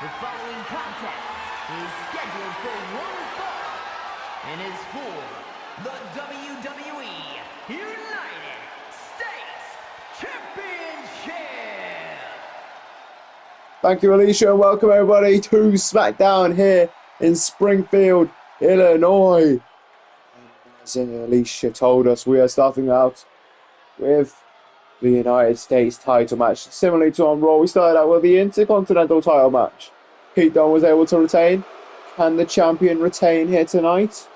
The following contest is scheduled for one fall and is for the WWE United States Championship. Thank you, Alicia, and welcome everybody to SmackDown here in Springfield, Illinois. As Alicia told us, we are starting out with the United States title match. Similarly to on Raw, we started out with the Intercontinental title match. Pete Dunne was able to retain. Can the champion retain here tonight?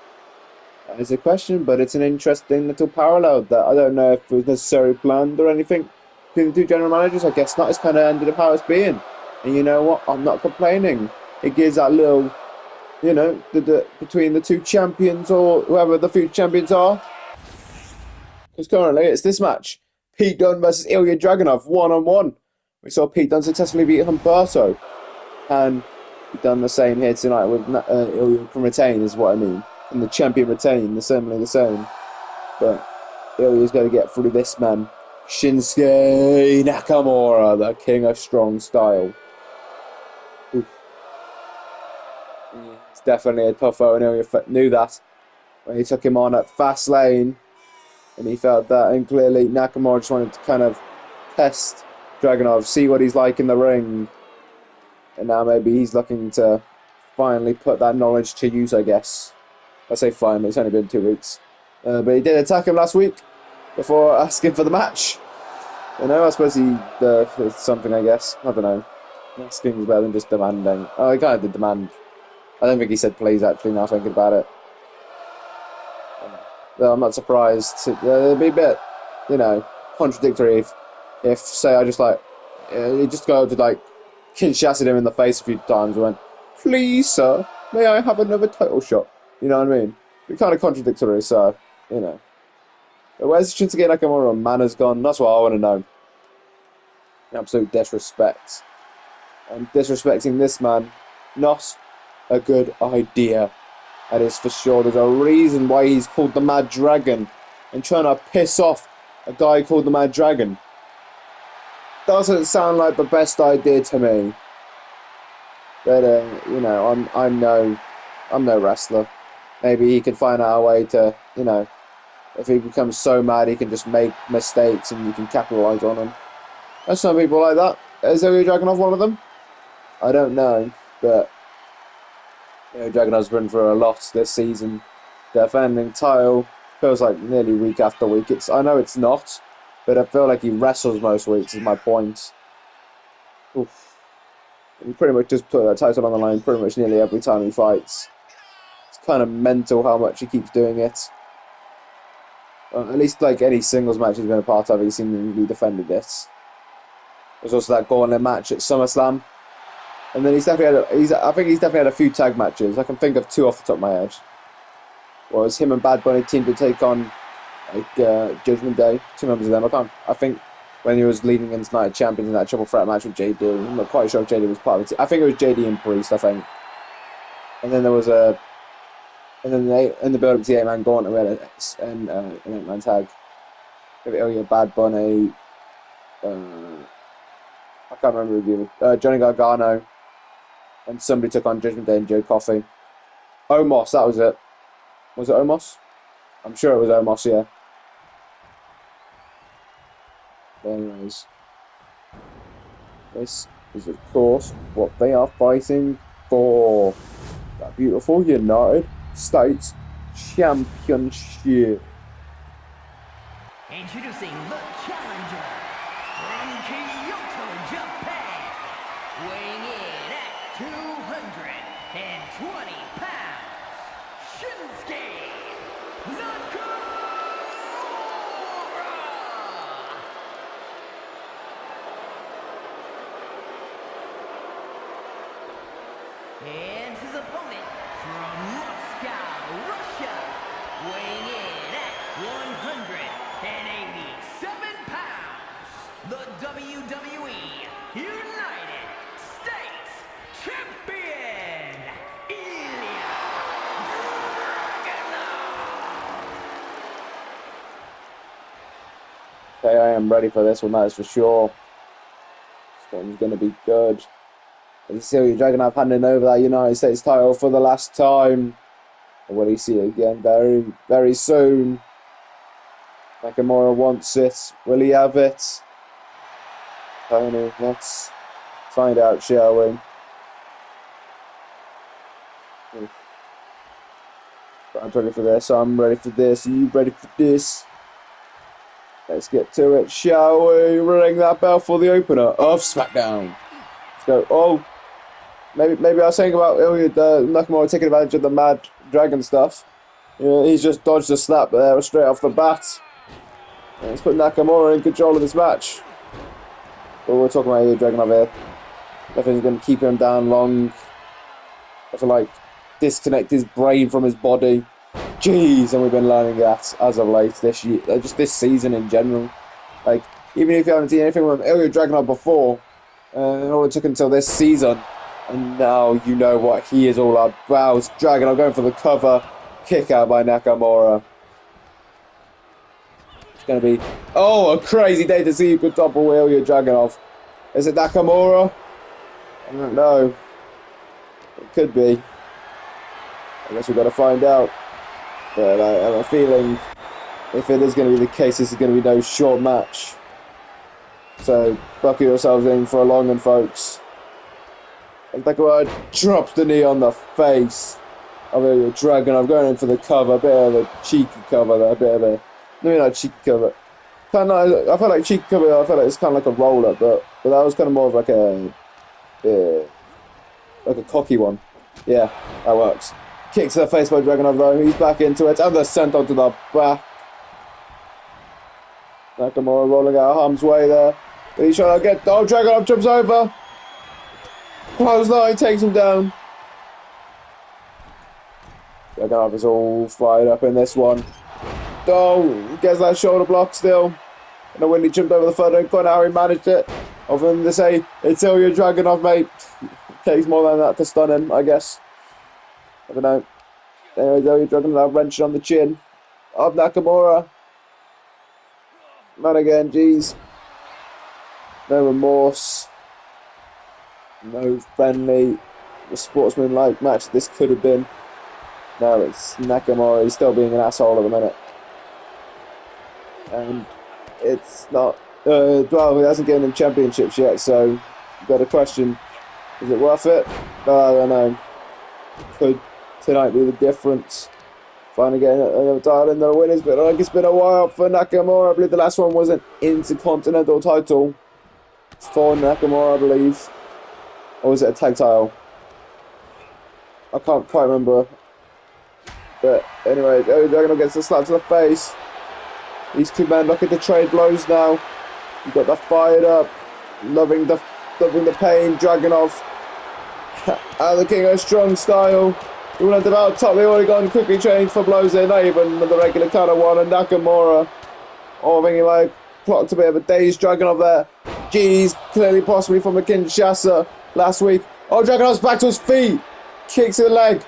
That is a question, but it's an interesting little parallel that I don't know if it was necessarily planned or anything between the two general managers. I guess not. It's kind of ended up how it's been. And you know what? I'm not complaining. It gives that little, you know, the, the between the two champions or whoever the future champions are. Because currently it's this match. Pete Dunne versus Ilja Dragunov, one on one. We saw Pete Dunne successfully beat Humberto. And he done the same here tonight with uh, Ilja can retain, is what I mean. And the champion retain, the similarly the same. But Ilja's going to get through this man. Shinsuke Nakamura, the king of strong style. It's definitely a tough one. Ilya knew that when he took him on at Fastlane and he felt that. And clearly, Nakamura just wanted to kind of test Dragunov, see what he's like in the ring. And now maybe he's looking to finally put that knowledge to use, I guess. I say finally, it's only been two weeks. Uh, but he did attack him last week before asking for the match. You know, I suppose he uh, something, I guess. I don't know. Asking is better than just demanding. Oh, he kind of did demand. I don't think he said please, actually, now thinking about it. I'm not surprised. It'd be a bit, you know, contradictory if, if say, I just like, uh, just go to like, Kinshasa him in the face a few times and went, please, sir, may I have another title shot? You know what I mean? Be kind of contradictory, so, you know. But where's Shinsuke Nakamura? Man has gone. That's what I want to know. Absolute disrespect. And disrespecting this man, not a good idea. That is for sure. There's a reason why he's called the Mad Dragon and trying to piss off a guy called the Mad Dragon. Doesn't sound like the best idea to me. But uh, you know, I'm I'm no I'm no wrestler. Maybe he can find out a way to, you know, if he becomes so mad he can just make mistakes and you can capitalize on them. There's some people like that. Is Ilja Dragunov one of them? I don't know, but you know, Dragunov's been for a lot this season. Defending title feels like nearly week after week. It's I know it's not, but I feel like he wrestles most weeks. Is my point. Oof. He pretty much just put that title on the line pretty much nearly every time he fights. It's kind of mental how much he keeps doing it. Well, at least like any singles match he's been a part of, he seemingly defended this. There's also that gauntlet match at SummerSlam and then he's definitely had a, he's I think he's definitely had a few tag matches. I can think of two off the top of my head. Was him and Bad Bunny teamed to take on like uh, Judgment Day, two members of them. I can't. I think when he was leading into Night Champions in that triple threat match with JD, I'm not quite sure if JD was part of it. I think it was JD and Priest. I think. And then there was a, and then they in the build up to the eight man gauntlet, had a, an, uh, an eight man tag. Oh yeah, Bad Bunny. Uh, I can't remember the uh, Johnny Gargano and somebody took on Judgment Day and Joe Coffey. Omos, that was it. Was it Omos? I'm sure it was Omos, yeah. But anyways, this is of course what they are fighting for. That beautiful United States Championship. Introducing ready for this one, that is for sure. This one's going to be good. Is Ilja Dragunov handing over that United States title for the last time? Or will he see it again very, very soon? Nakamura wants it. Will he have it? Tony, let's find out, shall we? I'm ready for this. I'm ready for this. Are you ready for this? Let's get to it, shall we? Ring that bell for the opener of SmackDown. Let's go. Oh, maybe maybe I was saying about Ilja uh, Nakamura taking advantage of the Mad Dragon stuff. Yeah, he's just dodged a slap there straight off the bat. Let's put Nakamura in control of this match. But we're talking about Ilja Dragunov here. I think going to keep him down long. I feel like disconnect his brain from his body. Jeez, and we've been learning that as of late this year, uh, just this season in general. Like, even if you haven't seen anything from Ilja Dragunov before, uh, it only took until this season, and now you know what he is all about. Dragunov going for the cover, kick out by Nakamura. It's going to be, oh, a crazy day to see you could double Ilja Dragunov. Is it Nakamura? I don't know. It could be. I guess we've got to find out. But I have a feeling if it is going to be the case, this is going to be no short match. So buckle yourselves in for a long one, folks. And Nakamura drops the knee on the face of a dragon. I'm going in for the cover, a bit of a cheeky cover there, a bit of a maybe not cheeky cover. Kind of, I felt like cheeky cover. I felt like it's kind of like a roller, but but that was kind of more of like a, uh, like a cocky one. Yeah, that works. Kick to the face by Dragunov though. He's back into it. And the sent onto the back. Nakamura rolling out harm's way there. He's trying to get. Oh, Dragunov jumps over. Close Clothesline takes him down. Dragunov is all fired up in this one. Oh, gets that shoulder block still. And when he jumped over the photo, quite how he managed it. Other than to say, it's Ilja Dragunov, mate. Takes more than that to stun him, I guess. I don't know. There we go, you're dragging that wrench on the chin of Nakamura. Not again, jeez. No remorse. No friendly, sportsman-like match this could have been. No, it's Nakamura. He's still being an asshole at the minute. And it's not... Uh, well, he hasn't given him championships yet, so you've got a question. Is it worth it? I don't know. Could tonight be the difference. Finally getting another title in the winners, but like it's been a while for Nakamura. I believe the last one was an Intercontinental title for Nakamura, I believe. Or was it a tag title? I can't quite remember. But anyway, Dragunov gets a slap to the face. These two men looking to trade blows now. You got the fired up, loving the loving the pain, Dragunov. Out the King of Strong style. We went about top. They already gone quickly changed for blows there. Not even the regular kind of one. And Nakamura. Oh, thinking like clocked a bit of a dazed Dragunov there. Jeez, clearly possibly from a Kinshasa last week. Oh, Dragunov's back to his feet. Kicks in the leg.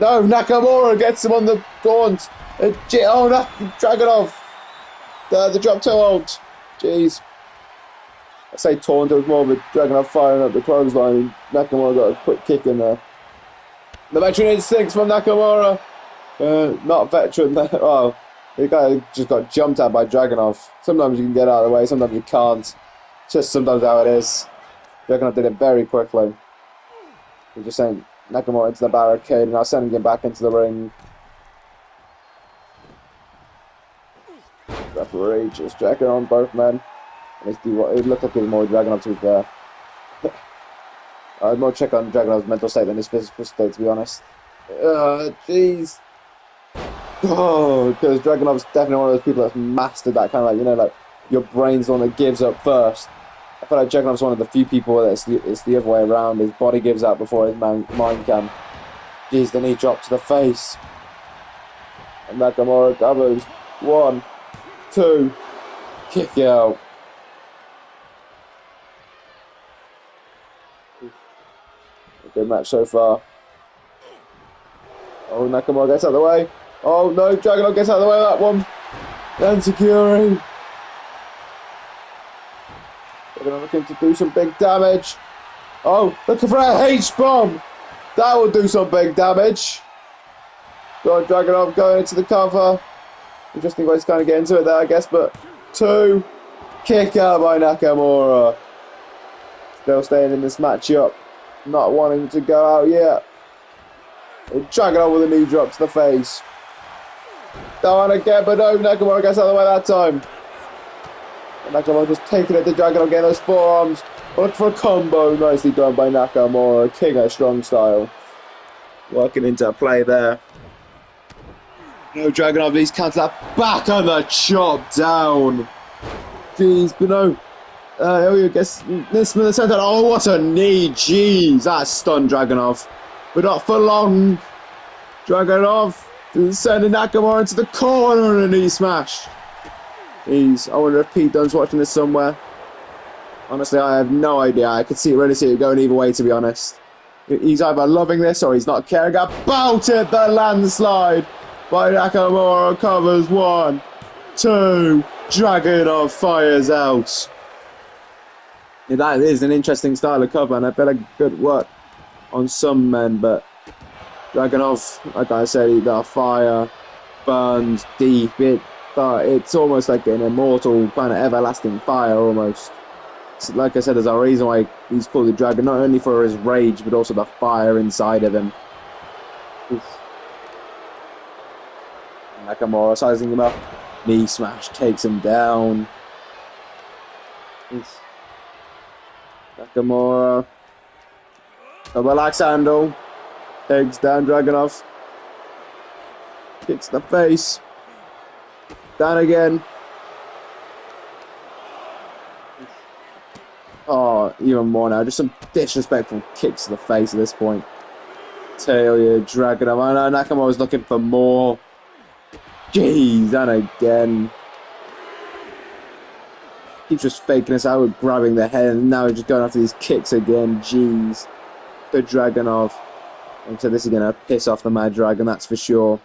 No, Nakamura gets him on the gaunt. Uh, oh, no, Dragunov. The, the drop toe. Jeez. I say taunt, it was more of a Dragunov firing up the clothesline. Nakamura got a quick kick in there. The veteran instincts from Nakamura. Uh, not veteran. well, the guy just got jumped at by Dragunov. Sometimes you can get out of the way, sometimes you can't. Just sometimes how it is. Dragunov did it very quickly. He just sent Nakamura into the barricade and now sending him back into the ring. Referee just checking on both men. It looked like it was more Dragunov to be fair. I'd more check on Dragunov's mental state than his physical state, to be honest. Uh, jeez. Oh, because Dragunov's definitely one of those people that's mastered that kind of like, you know, like your brain's the one that gives up first. I feel like Dragunov's one of the few people that it's the, it's the other way around. His body gives up before his mind, mind can. Jeez, then he dropped to the face. And Nakamura covers. One, two, kick out. Good match so far. Oh, Nakamura gets out of the way. Oh no, Dragunov gets out of the way of that one. And Security. They're going to looking to do some big damage. Oh, looking for a H-bomb. That will do some big damage. Go on, Dragunov going into the cover. Interesting way to kind of get into it there, I guess, but two. Kick out by Nakamura. Still staying in this matchup. Not wanting to go out yet. Dragunov with a knee drop to the face. Don't want to get, but no, Nakamura gets out of the way that time. Nakamura just taking it to Dragunov, getting those forearms. Look for a combo. Nicely done by Nakamura. King of strong style. Working into a play there. No Dragunov, he's counter that back on the chop down. Jeez, but no. Uh, oh, I guess this the center. Oh, what a knee. Jeez, that stunned Dragunov. But not for long. Dragunov sending Nakamura into the corner and a knee smash. Jeez, I wonder if Pete Dunne's watching this somewhere. Honestly, I have no idea. I could see really see it going either way, to be honest. He's either loving this or he's not caring about it. The landslide by Nakamura covers one, two. Dragunov fires out. That is an interesting style of cover, and I feel like good work on some men, but Dragunov, like I said, he the fire burns deep. It, it's almost like an immortal kind of everlasting fire, almost like I said, there's a reason why he's called the dragon, not only for his rage, but also the fire inside of him. Oof. Nakamura sizing him up. Knee smash takes him down. Oof. Double axe handle. Takes down Dragunov. Kicks the face. Down again. Oh, even more now. Just some disrespectful kicks to the face at this point. Tail, dragging him. I know Nakamura's looking for more. Jeez, and again. Keeps just faking us out with grabbing the head, and now he's just going after these kicks again. Jeez. The Dragunov. And so this is going to piss off the Mad Dragon, that's for sure.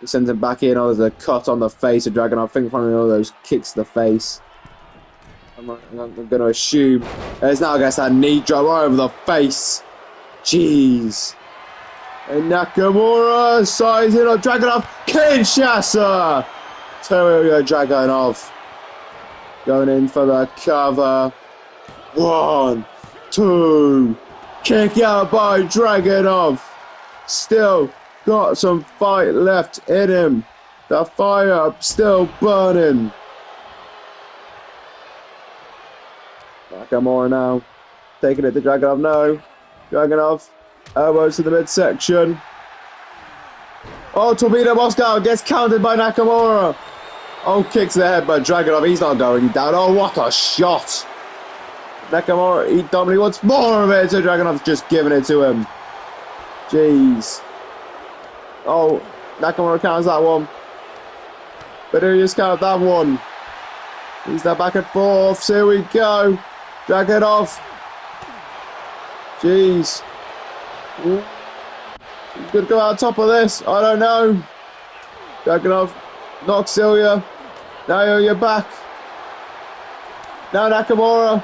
He sends him back in. Oh, there's a cut on the face of Dragunov. I think from all those kicks to the face. I'm, I'm going to assume. There's now, I guess, that knee drop right over the face. Jeez. And Nakamura sizing up Dragunov. Kinshasa! Toyo Dragunov. Going in for the cover. One, two. Kick out by Dragunov. Still got some fight left in him. The fire still burning. Nakamura now. Taking it to Dragunov. No. Dragunov. Elbows to the midsection. Oh, Torpedo Moscow gets countered by Nakamura. Oh, kicks the head by Dragunov. He's not going down. Oh, what a shot. Nakamura, he dominates wants more of it. So Dragunov's just giving it to him. Jeez. Oh, Nakamura counts that one. But he just count that one. He's there back and forth. Here we go. Drag it off. Jeez. Could go out top of this. I don't know. Dragunov knocks Ilja. Now Ilja back. Now Nakamura.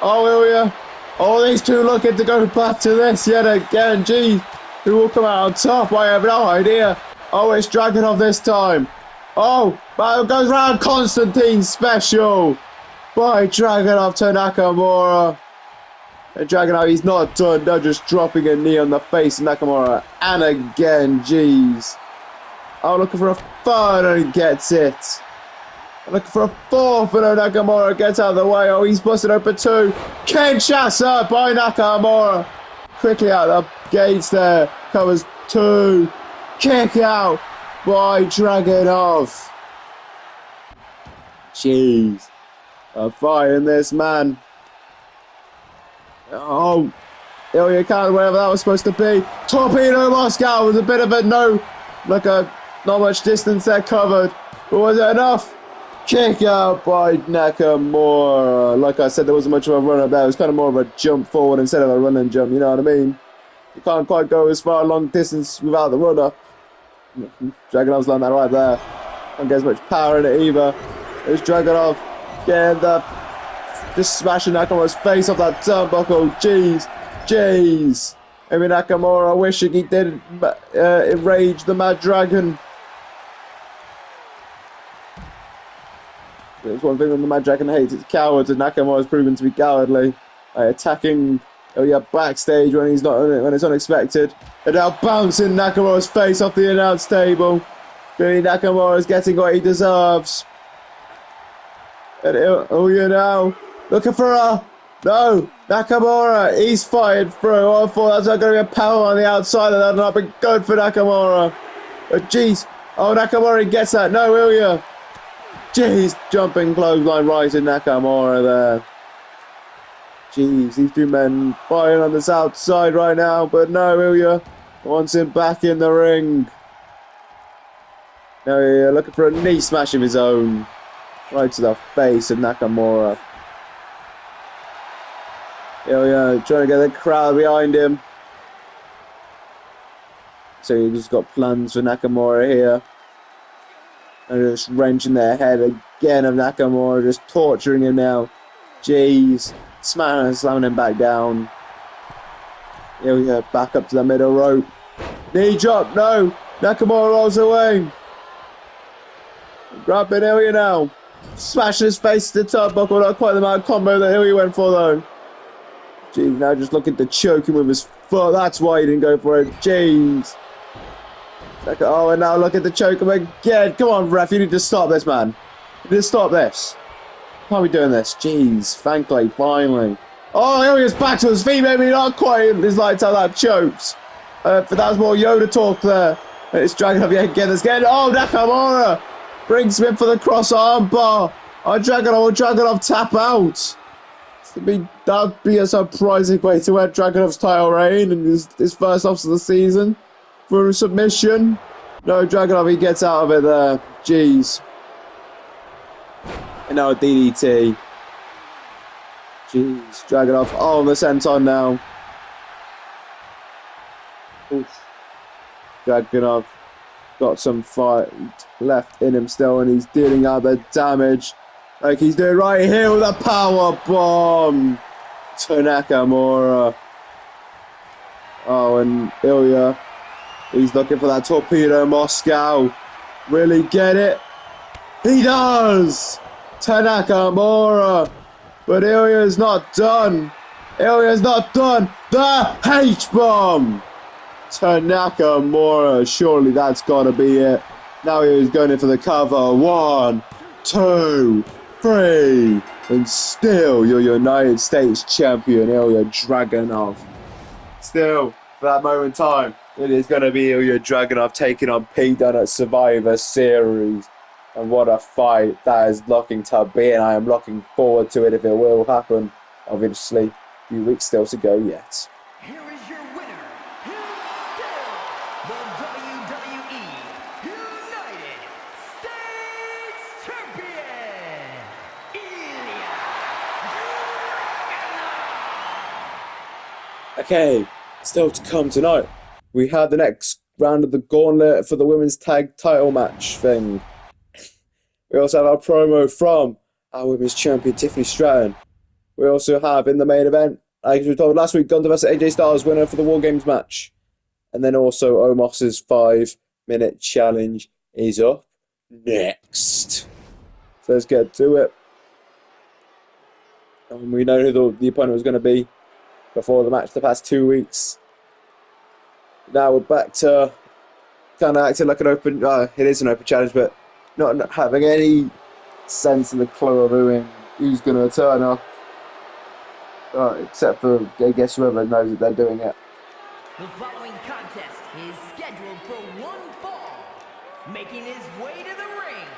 Oh, Ilja. Oh, these two looking to go back to this yet again. Geez. Who will come out on top? I have no idea. Oh, it's Dragunov this time. Oh, but goes round Constantine special by Dragunov to Nakamura. And Dragunov, he's not done. They're just dropping a knee on the face of Nakamura. And again, jeez. Oh, looking for a third and gets it. Looking for a fourth, and Nakamura gets out of the way. Oh, he's busted open two. Kinshasa by Nakamura. Quickly out the gates there. Covers two. Kick out by Dragunov. Jeez. A fire in this man. Oh, Ilja Khan, whatever that was supposed to be. Torpedo Moscow was a bit of a no, like a not much distance there covered. But was it enough? Kick out by Nakamura. Like I said, there wasn't much of a run there. It was kind of more of a jump forward instead of a run and jump. You know what I mean? You can't quite go as far a long distance without the run up. Dragunov's learned that right there. Don't get as much power in it either. There's Dragunov getting the Just smashing Nakamura's face off that turnbuckle. Jeez. Jeez. Maybe Nakamura wishing he did uh, enrage the Mad Dragon. There's one thing that the Mad Dragon hates. It's cowards, and Nakamura has proven to be cowardly. Uh, attacking oh yeah, backstage when he's not when it's unexpected. And now bouncing Nakamura's face off the announce table. Billy Nakamura is getting what he deserves. And oh, you know, looking for a no Nakamura. He's fired through. Oh, I thought that's not going to be a power on the outside. That'd not be good for Nakamura. But jeez, oh Nakamura gets that. No, Ilja. Jeez, jumping clothesline right in Nakamura there. Jeez, these two men fighting on this outside right now, but no, Ilja wants him back in the ring. Now Ilja looking for a knee smash of his own. Right to the face of Nakamura. Ilja trying to get the crowd behind him. So he's got plans for Nakamura here. And just wrenching their head again of Nakamura, just torturing him now. Jeez. Slamming, slamming him back down. Ilja back up to the middle rope. Knee drop, no. Nakamura rolls away. Grabbing Ilja now. Smashing his face to the turnbuckle. Not quite the amount combo that Ilja went for though. Jeez, now just looking to choke him with his foot. That's why he didn't go for it. Jeez. Oh, and now look at the choke him again. Come on, ref. You need to stop this, man. You need to stop this. Why are we doing this? Jeez, thankfully, finally. Oh, here he is back to his feet, maybe not quite his lights how that chokes. Uh, but that was more Yoda talk there. It's Dragunov yet again. It's getting. Oh, Nakamura brings him in for the cross arm bar. Oh, Dragunov, Dragunov tap out. Be, that'd be a surprising way to end Dragunov's title reign and his, his first loss of the season for a submission. No, Dragunov, he gets out of it there. Jeez. And now a DDT. Jeez, Dragunov. Oh, the senton now. Oof. Dragunov got some fight left in him still, and he's dealing out the damage. Like he's doing right here with a power bomb to Nakamura. Oh, and Ilja, he's looking for that torpedo Moscow. Really get it? He does! to Nakamura. But Ilja's not done. Ilja's not done. The H-bomb to Nakamura. Surely that's got to be it. Now he's going in for the cover. One, two, three. And still, your United States champion, Ilja Dragunov. Still, for that moment in time, it is going to be Ilja Dragunov taking on Pete Dunne at Survivor Series. And what a fight that is looking to be, and I am looking forward to it if it will happen. Obviously, a few weeks still to go yet. Here is your winner, who's still the WWE United States Champion, Ilja Dragunov. Okay, still to come tonight. We have the next round of the gauntlet for the women's tag title match thing. We also have our promo from our women's champion Tiffany Stratton. We also have in the main event, like we told last week, Gunther vs AJ Styles winner for the War Games match. And then also Omos's five minute challenge is up next. So let's get to it. And we know who the, the opponent was going to be before the match the past two weeks. Now we're back to kind of acting like an open. Uh, it is an open challenge, but not, having any sense in the clue of who who's going to turn up. Uh, except for I guess whoever knows that they're doing it. The following contest is scheduled for one fall. Making his way to the ring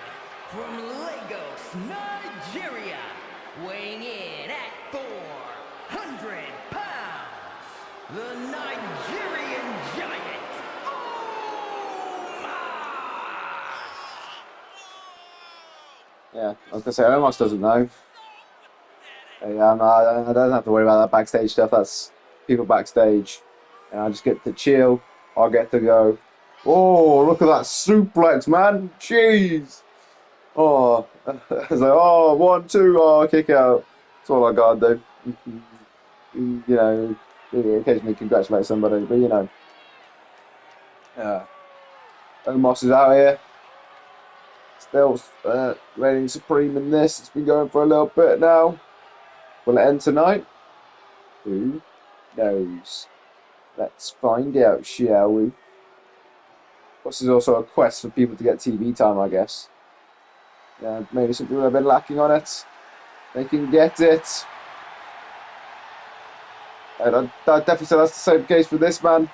from Lagos, Nigeria, weighing in at 400 pounds, the Nigerian giant, Omos. Yeah, I was gonna say Omos doesn't know. Uh, Yeah, I'm not, I don't have to worry about that backstage stuff. That's people backstage, and I just get to chill. I get to go. Oh, look at that suplex, man! Jeez. Oh, it's like, oh, one, two, oh, kick out. That's all I gotta. You know, occasionally congratulate somebody, but you know. Yeah. Omos is out here. Still uh, reigning supreme in this. It's been going for a little bit now. Will it end tonight? Who knows? Let's find out, shall we? This is also a quest for people to get TV time, I guess. Maybe some people have been lacking on it. They can get it. And I, I definitely say that's the same case for this man.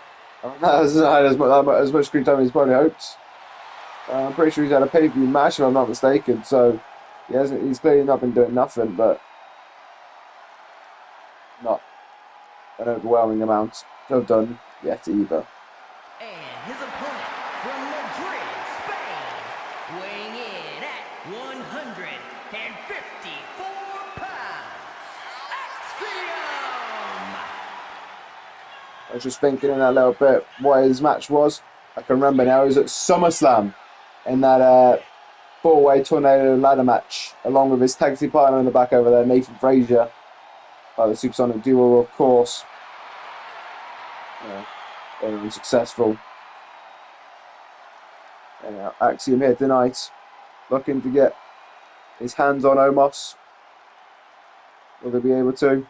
Has had as much, as much screen time as he's probably hoped. Uh, I'm pretty sure he's had a pay-per-view match, if I'm not mistaken. So he hasn't. He's clearly not been doing nothing, but not an overwhelming amount of done yet either. And his opponent from Madrid, Spain, weighing in at 154 pounds, Axiom! I was just thinking in that little bit what his match was. I can remember now. He was at SummerSlam in that uh, four-way tornado ladder match, along with his tag team partner in the back over there, Nathan Frazer, by the Supersonic duo, of course. Very unsuccessful. Axiom here tonight, looking to get his hands on Omos. Will they be able to?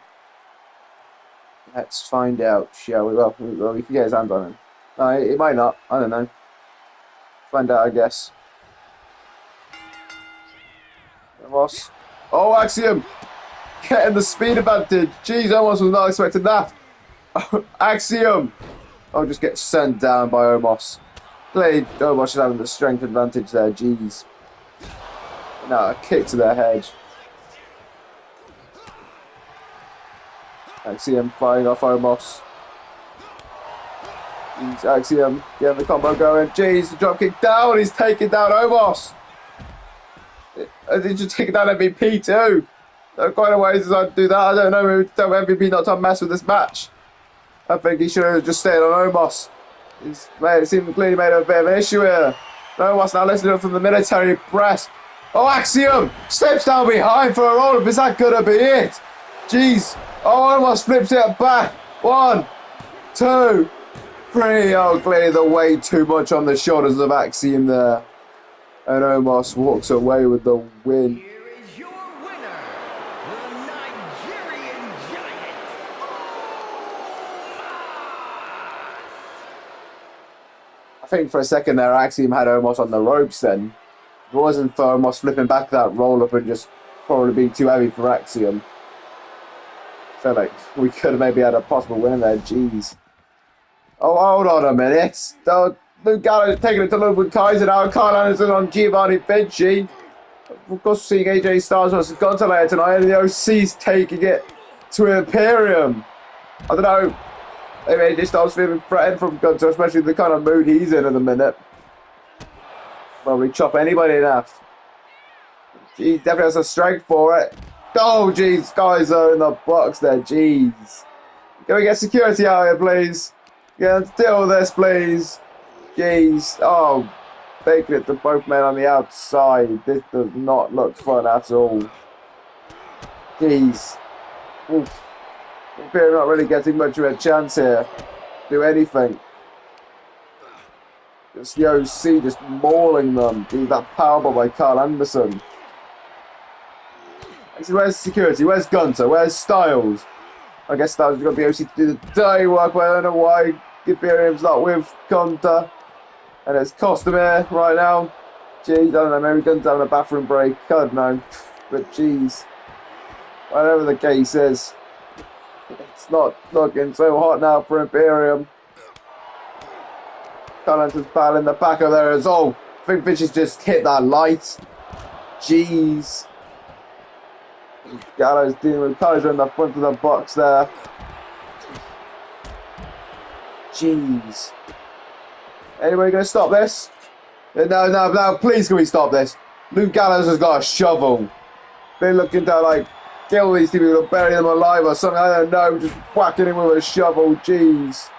Let's find out, shall we? Well, we, well, we can get his hands on him. No, it might not. I don't know. Find out, I guess. Ross. Oh, Axiom! Getting the speed advantage. Jeez, almost was not expecting that. Axiom! Oh, just get sent down by Omos. Played Omos is having the strength advantage there. Jeez. Now a kick to their head. Axiom firing off Omos. He's Axiom um, getting the combo going. Jeez, the drop down. He's taking down Omos. Did you take down MVP too? There are quite a ways I do that. I don't know. Tell MVP not to mess with this match. I think he should have just stayed on Omos. He's made, it seemed clearly made a bit of an issue here. Omos now listening from the military press. Oh, Axiom steps down behind for a roll up. Is that gonna be it? Jeez. Oh, Omos flips it back. One, two, Oh, clearly the weight too much on the shoulders of Axiom there. And Omos walks away with the win. Here is your winner, the Nigerian Giant, I think for a second there, Axiom had Omos on the ropes then. If it wasn't for Omos flipping back that roll up and just probably being too heavy for Axiom. So like we could have maybe had a possible win there. Jeez. Oh, hold on a minute. Luke Gallows taking it to Ludwig Kaiser now. Karl Anderson on Giovanni Vinci. Of course, seeing AJ Styles versus later tonight, and the OC's taking it to Imperium. I don't know. Maybe AJ Styles feeling threatened from Gunther, especially the kind of mood he's in at the minute. Probably chop anybody in half. He definitely has a strength for it. Oh, jeez, guys are in the box there. Jeez. Can we get security out here, please? Yeah, deal with this, please. Jeez. Oh, taking it to both men on the outside. This does not look fun at all. Jeez. Imperium not really getting much of a chance here. Do anything. It's the OC just mauling them. Dude, that powerbomb by Karl Anderson. Where's security? Where's Gunther? Where's Styles? I guess Styles has got the OC to do the dirty work, but I don't know why Imperium's not with Gunther. And it's Costamere right now. Jeez, I don't know, maybe Gunther's having a bathroom break. I don't know. But jeez. Whatever the case is, it's not looking so hot now for Imperium. Collinson's battle in the back of there as well. I think Fish has just hit that light. Jeez. Gallows dealing with Kaiser in the front of the box there. Jeez. Anybody gonna stop this? Uh, no, no, no, please can we stop this? Luke Gallows has got a shovel. They're looking to like kill these people or bury them alive or something. I don't know, just whacking him with a shovel. Jeez.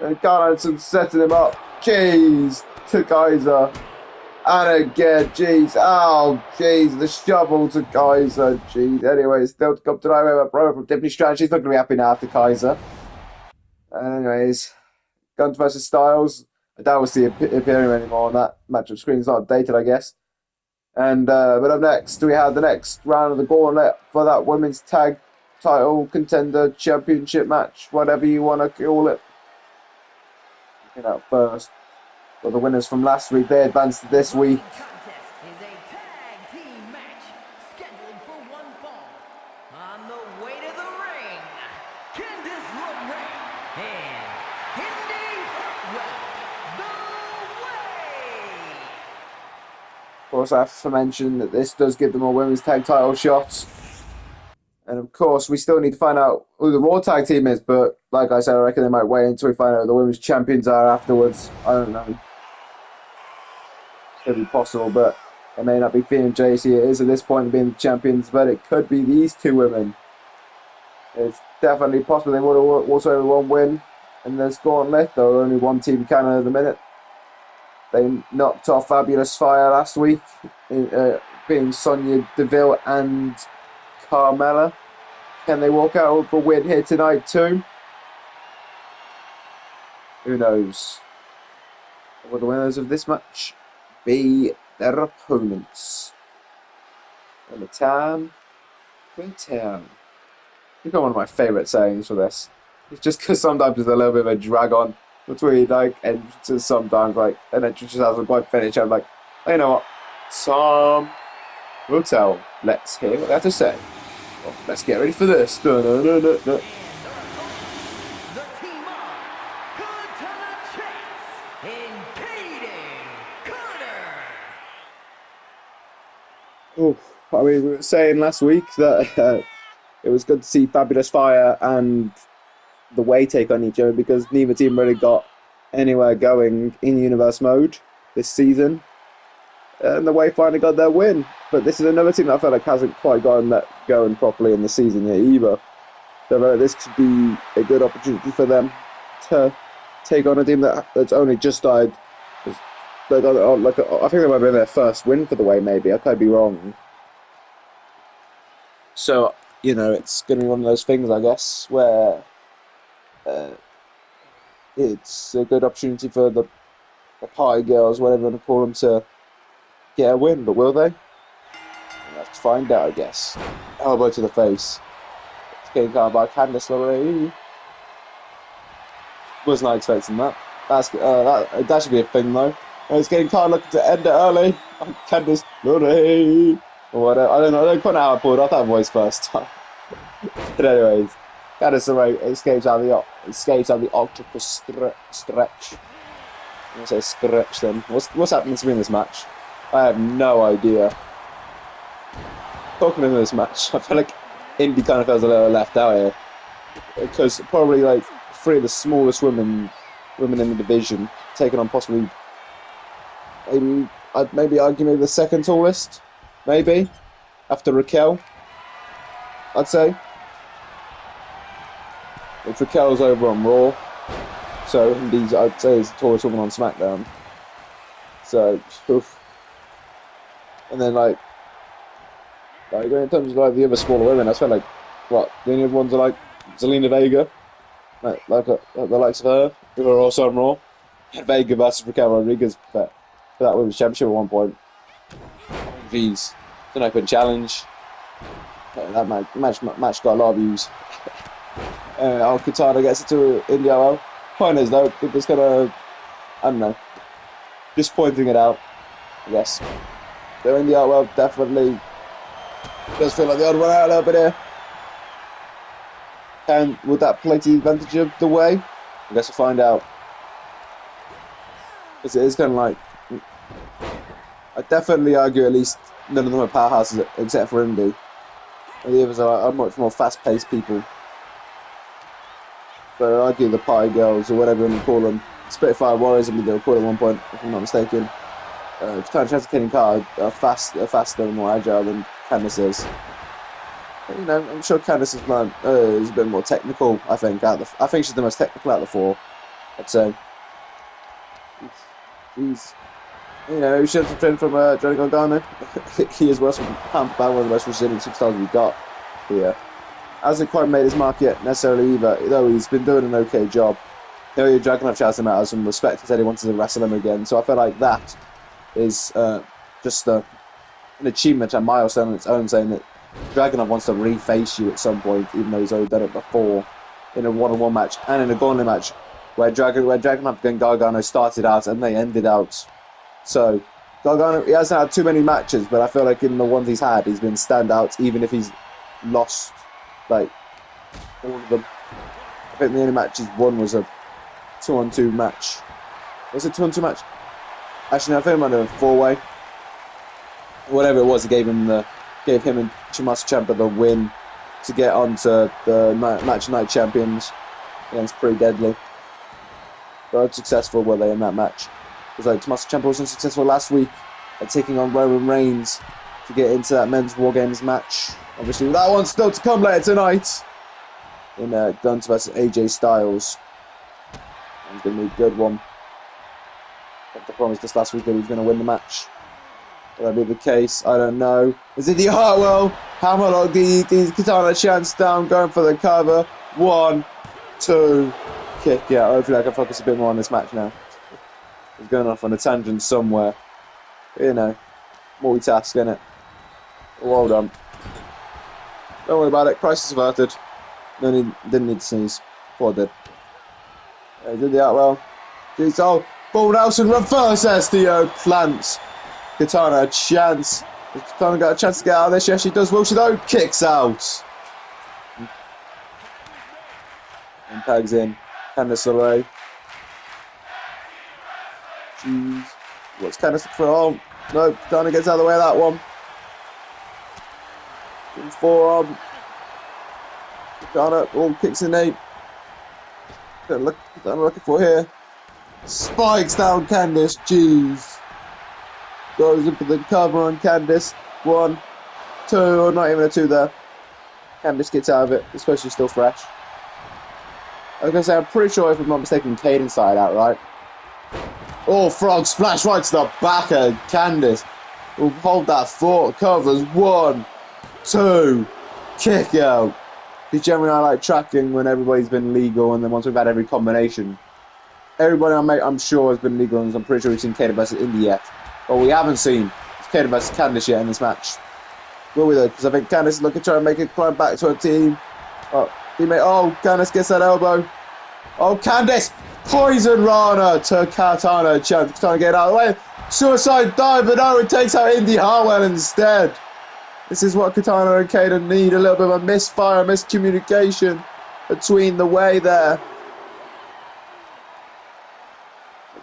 And Karl Anderson setting him up. Jeez. To Kaiser. And again, jeez. Oh, jeez. The shovel to Kaiser. Jeez. Anyway, still to come tonight. We have a pro from Tiffany Stratton. She's not going to be happy now after Kaiser. Anyways, Guns versus Styles. I doubt we'll see appearing anymore on that matchup screen. It's not updated, I guess. And uh, but up next, we have the next round of the gauntlet for that women's tag title contender championship match, whatever you want to call it. Looking out first. Well, the winners from last week, they advanced to this week. Contest is a tag team match scheduled for one fall. On the way to the ring, Candice LeRae and Indi Hartwell, the way. Of course, I have to mention that this does give them a women's tag title shot. And of course, we still need to find out who the Raw tag team is, but like I said, I reckon they might wait until we find out who the women's champions are afterwards. I don't know. Be possible, but it may not be Finn and JC. It is at this point being the champions, but it could be these two women. It's definitely possible they would have also had one win in this gauntlet, though only one team can at the minute. They knocked off Fabulous Fire last week, uh, being Sonya Deville and Carmella. Can they walk out with a win here tonight too? Who knows? Will the winners of this match be their opponents? Will tell. You've got one of my favourite sayings for this. It's just because sometimes there's a little bit of a drag on between like entrances sometimes like an entrance just hasn't quite finished. I'm like, oh, you know what? Some will tell. Let's hear what they have to say. Well, let's get ready for this. I mean, we were saying last week that uh, it was good to see Fabulous Fire and the Way take on each other because neither team really got anywhere going in universe mode this season. And the Way finally got their win. But this is another team that I feel like hasn't quite gotten that going properly in the season yet either. So uh, this could be a good opportunity for them to take on a team that that's only just oh, like, I think they might be their first win for the Way, maybe. I could be wrong. So, you know, it's going to be one of those things, I guess, where uh, it's a good opportunity for the, the party girls, whatever you want to call them, to get a win. But will they? We'll have to find out, I guess. Elbow to the face. It's getting covered by Candice LeRae. Was not expecting that. That's uh, that, that should be a thing though. It's getting kind of looking to end it early. Candice LeRae. Or whatever. Uh, I don't know. I don't quite know how I pulled off that voice first time. but anyways, LeRae escapes out of the escapes out of the octopus stre- stretch. I'm say stretch then. What's what's happening to me in this match? I have no idea. Talking in this match, I feel like Indi kind of feels a little left out here because probably like three of the smallest women women in the division taking on possibly maybe I'd maybe argue maybe the second tallest, maybe after Raquel. I'd say. If Raquel's over on Raw, so Indi's I'd say is tallest woman on SmackDown. So, oof. and then like, like in terms of like the other smaller women, I feel like what the only ones are like Zelina Vega, like like uh, the likes of her, who are also on Raw. Vega versus Raquel Rodriguez for, for that women's championship at one point. Jeez, it's an open challenge. That match, match got a lot of views. uh, Al gets it to India. Well, point is though, it was kind of I don't know, just pointing it out. I guess. So India well definitely does feel like the odd one out a little bit here. And would that play to the advantage of the way? I guess we'll find out. Because it is kind of like. I definitely argue at least none of them are powerhouses except for Indi. And the others are, are much more fast paced people. But I argue the Pie Girls or whatever you want to call them. Spitfire Warriors, I mean, they were called at one point, if I'm not mistaken. Uh, Chance Kenny Carr are, fast, are faster and more agile than Candice is. But, you know, I'm sure Candice is, uh, is a bit more technical, I think. Out the, I think she's the most technical out of the four, I'd say. Jeez. You know, he should have trained from uh, Johnny Gargano. he is one of the most resilient superstars we've got here. Hasn't quite made his mark yet necessarily either, though he's been doing an okay job. Ilja Dragunov shouts him out as some respect and said he wanted to wrestle him again. So I feel like that is uh, just uh, an achievement, a milestone on its own, saying that Dragunov wants to reface you at some point, even though he's already done it before in a one-on-one match and in a gauntlet match where Dragon where and Gargano started out and they ended out. So Gargano he hasn't had too many matches, but I feel like in the ones he's had, he's been standouts, even if he's lost like all of them. I think the only match he's won was a two-on-two match. Was it two-on-two match? Actually, no, I think it might have been a four-way. Whatever it was, it gave him the gave him and Tommaso Ciampa the win to get onto the match night champions against Pretty Deadly. But successful were they in that match? Because like Tommaso Ciampa wasn't successful last week at taking on Roman Reigns to get into that men's War Games match. Obviously, that one's still to come later tonight in uh, Guns vs AJ Styles. It's going to be a good one. I promised this last week that he was going to win the match. Will that be the case? I don't know. Is it the Hartwell? Hammerlock, the, the Katana chance down, going for the cover. One, two, kick. Yeah, hopefully I can focus a bit more on this match now. He's going off on a tangent somewhere. You know, multitask, innit? Well done. Don't worry about it. Crisis averted. No need, didn't need to sneeze. Poor did. Yeah, did the Hartwell. Jeez, oh, full Nelson reverse STO plants. Katana a chance. Has Katana got a chance to get out of this? Yes, she does. Will she though? Kicks out. And tags in. Candice LeRae. Jeez. What's Candice for? Oh, no. Katana gets out of the way of that one. Forearm. Katana all kicks in eight. Look, Katana looking for here. Spikes down Candice. Jeez goes in for the cover on Candice. One, two, or not even a two there. Candice gets out of it, especially still fresh. I was to say, I'm pretty sure if I'm not mistaken, Kayden side out, right? Oh, frog splash right to the back of Candice. We'll hold that fort. Covers one, two, kick out. Because generally I like tracking when everybody's been legal and then once we've had every combination. Everybody I'm, I'm sure has been legal and I'm pretty sure we've seen Kayden versus Indi yet. But we haven't seen Kayden versus Candice yet in this match. Will we though? Because I think Candice is looking to try and make it climb back to her team. Oh, teammate. Oh, Candice gets that elbow. Oh, Candice! Poison Rana to Katana. Chance trying to get out of the way. Suicide dive, but no, it takes out Indi Hartwell instead. This is what Katana and Kayden need. A little bit of a misfire, a miscommunication between the way there.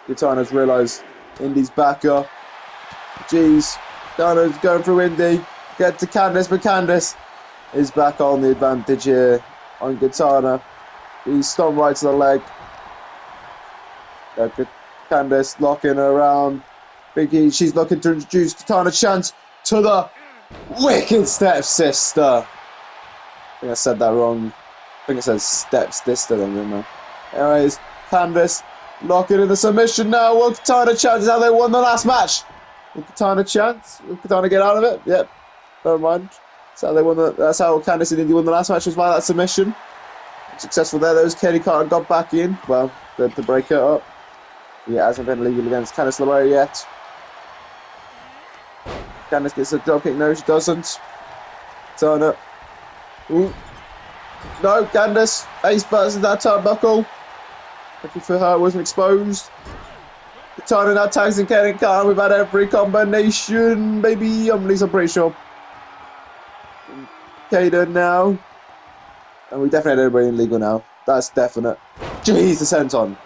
Katana's realised Indi's back up. Jeez. Dano's going through Indi. Get to Candice, but Candice is back on the advantage here on Katana. He's stomped right to the leg. Uh, Candice locking around. Biggie, she's looking to introduce Katana Chance to the wicked stepsister. I think I said that wrong. I think I said stepsister then, didn't I? Anyways, Candice locking in the submission now. Will Katana Chance is how they won the last match. Will Katana chance? Will Katana get out of it? Yep. Never mind. That's how they won the, that's how Candice and Indi won the last match was by that submission. Successful there. Those Katie Carter got back in. Well, to, to break it up. Yeah, hasn't been legal against Candice LeRae yet. Candice gets a drop kick. No, she doesn't. Turner. Ooh. No, Candice. First in that turnbuckle. Lucky for her, it wasn't exposed. Katana now tags and Karen Khan. We've had every combination, baby. I'm least I'm pretty sure. Kayden now. And we definitely had everybody in legal now. That's definite. Jeez, the senton.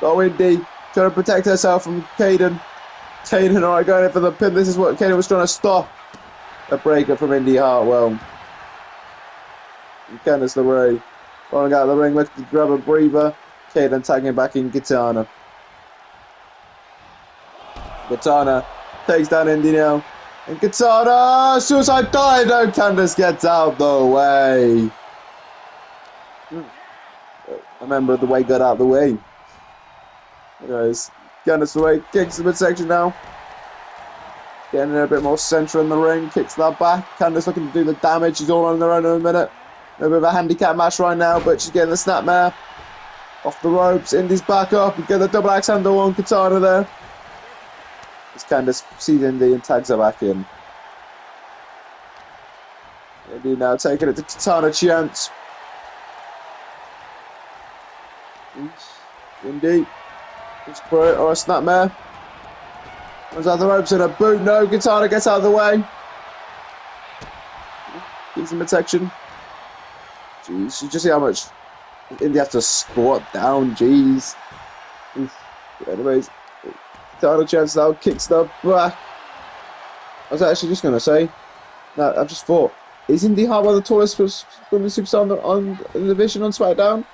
Go Indi. Trying to protect herself from Kayden. Kayden, alright, going in for the pin. This is what Kayden was trying to stop. A breaker from Indi Hartwell. And Candice LeRae. Rolling out of the ring, looking to grab a breather. Kayden tagging back in Katana. Katana takes down Indi now. And Katana! Suicide dive! No, Candice gets out the way. Hmm. Remember the way got out the way. Anyways, Candice away, kicks the midsection now. Getting a bit more central in the ring, kicks that back. Candice looking to do the damage. She's all on their own in a minute. A bit of a handicap match right now, but she's getting the snapmare. Off the ropes, Indi's back up. You get the double axe handle on Katana there. As Candice sees Indi and tags her back in. Indi now taking it to Katana Chance. Indi. It's or oh, a snapmare. Was out the ropes and a boot. No, Katana gets out of the way. Keeps the protection. Jeez, you just see how much Indi has to squat down. Jeez. Anyways, Katana chance now kicks the back. I was actually just gonna say. No, I've just thought. Is Indi Hartwell the tallest women's superstar on the, on the division on SmackDown?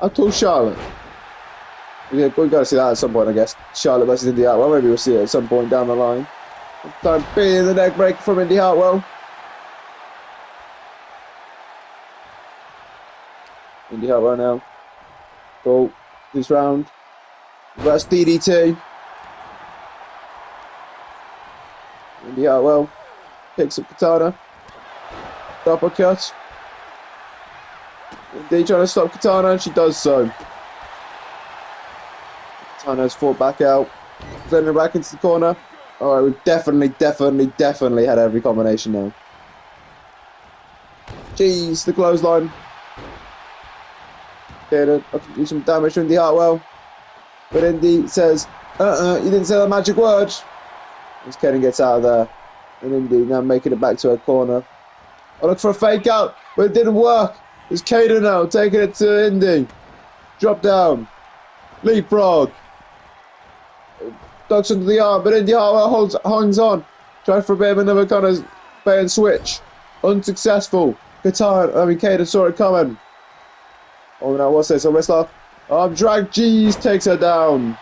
I told Charlotte? We got to see that at some point, I guess. Charlotte versus Indi Hartwell. Maybe we'll see it at some point down the line. Time being the neck break from Indi Hartwell. Indi Hartwell now. Go this round. That's DDT. Indi Hartwell picks up Katana. Uppercut. Indi trying to stop Katana, and she does so. Katana's fought back out. Sending back into the corner. Alright, we've definitely, definitely, definitely had every combination now. Jeez, the clothesline. Okay, I can do some damage to Indi Hartwell. But Indi says, uh-uh, you didn't say the magic word. As Kenny gets out of there. And Indi now making it back to her corner. I look for a fake out, but it didn't work. It's Kayden now, taking it to Indi. Drop down. Leapfrog. Ducks into the arm, but Hartwell holds, hangs on. Trying for of another kind of switch. Unsuccessful. Katana, I mean, Kayden saw it coming. Oh no, what's this? A wrestler? Um, drag G's takes her down.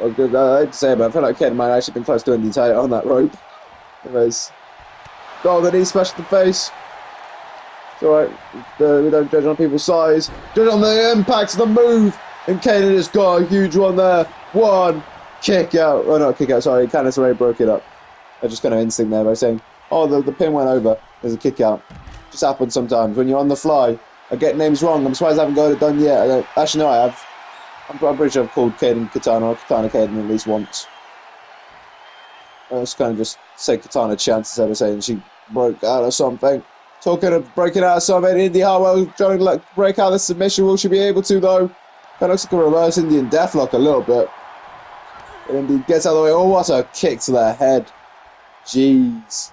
I was good, I hate to say it, but I feel like Kayden might actually been close to Indi tight on that rope. Anyways. Oh, the knee smashed the face. It's alright. we don't judge on people's size. Judge on the impact of the move. And Kayden has got a huge one there. One. Kick out. Oh, not kick out. Sorry. Candice already broke it up. I just kind of instinct there by saying, oh, the, the pin went over. There's a kick out. Just happens sometimes. When you're on the fly, I get names wrong. I'm surprised I haven't got it done yet. I actually, no, I have. I'm, I'm pretty sure I've called Kayden Katana or Katana Kayden at least once. I was kind of just say Katana chance instead of saying she broke out or something. Talking of breaking out of something, Indi Hartwell trying to like, break out the submission. Will she be able to though? That looks like a reverse Indian deathlock a little bit. Indi gets out of the way. Oh, what a kick to the head. Jeez.